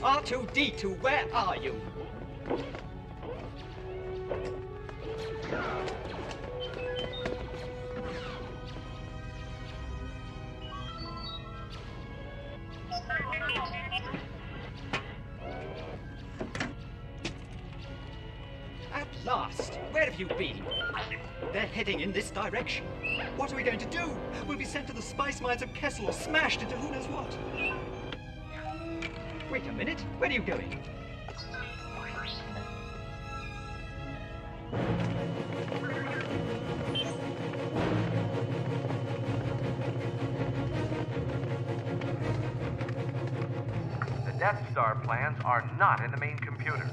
R2D2, where are you? At last! Where have you been? They're heading in this direction. What are we going to do? We'll be sent to the spice mines of Kessel or smashed into who knows what. Wait a minute. Where are you going? The Death Star plans are not in the main computer.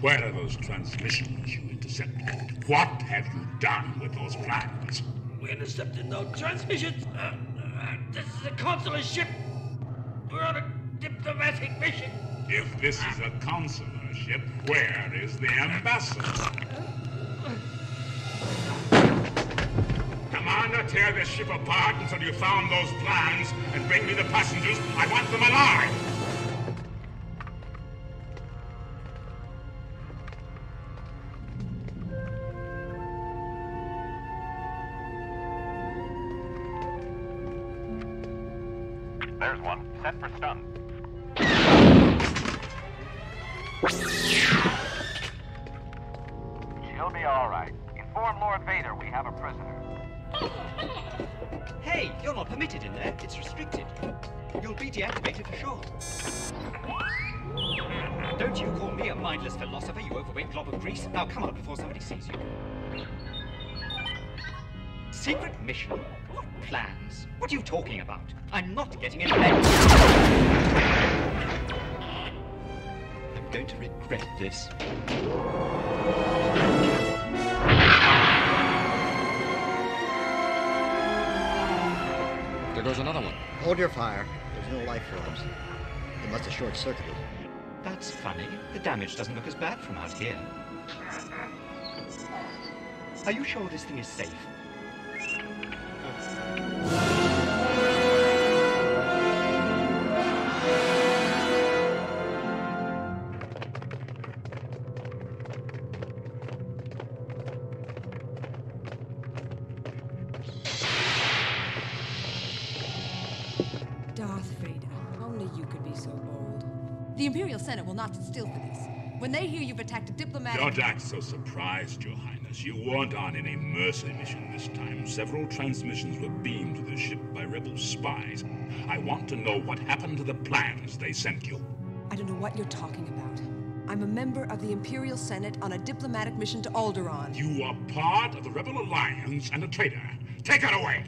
Where are those transmissions you intercepted? What have you done with those plans? We intercepted no transmissions. Uh, uh, this is a consular ship. We're on a diplomatic mission. If this is a consular ship, where is the ambassador? Commander, tear this ship apart until you found those plans and bring me the passengers. I want them alive! There's one. Set for stun. She'll be all right. Inform Lord Vader we have a prisoner. Hey, you're not permitted in there. It's restricted. You'll be deactivated for sure. Don't you call me a mindless philosopher, you overweight glob of grease. Now come on before somebody sees you. Secret mission? What plans? What are you talking about? I'm not getting in bed. Regret this. There goes another one. Hold your fire. There's no life forms. It must have short-circuited. That's funny. The damage doesn't look as bad from out here. Are you sure this thing is safe? The Imperial Senate will not sit still for this. When they hear you've attacked a diplomatic... Don't act so surprised, Your Highness. You weren't on any mercy mission this time. Several transmissions were beamed to the ship by rebel spies. I want to know what happened to the plans they sent you. I don't know what you're talking about. I'm a member of the Imperial Senate on a diplomatic mission to Alderaan. You are part of the Rebel Alliance and a traitor. Take her away!